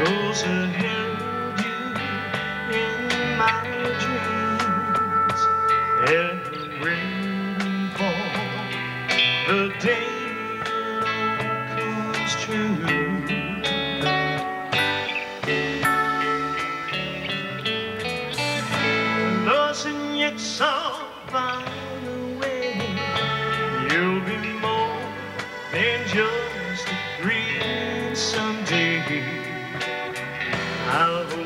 Rosa held you in my dreams every waiting for the day comes true. Yet you'll be more than just a dream. Someday. Alvo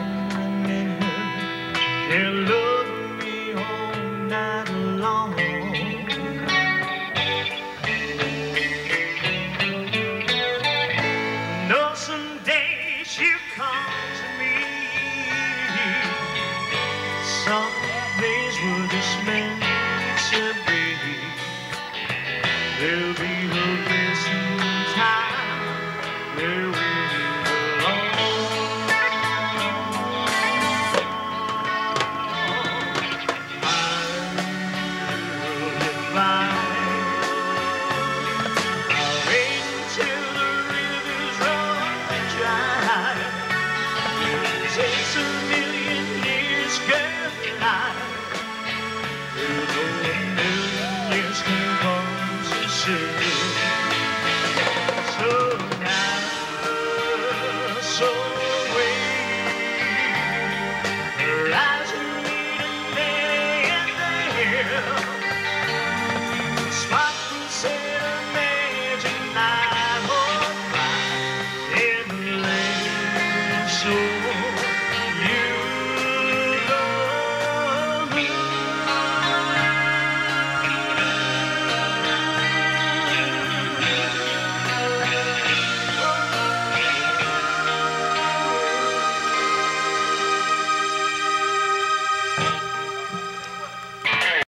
and love me all night long.